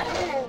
Oh!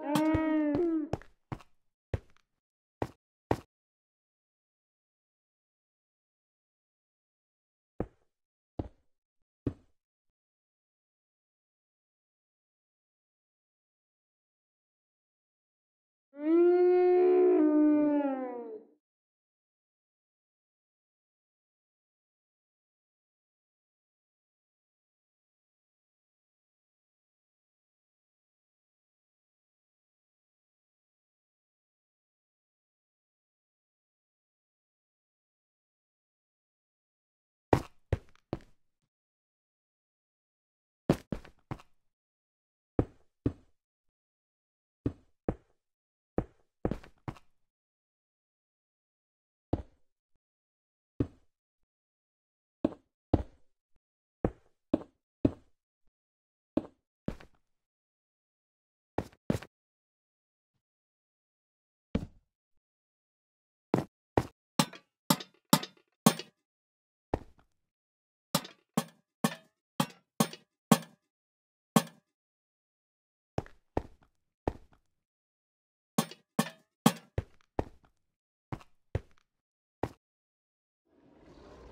Thank you.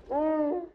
嗯。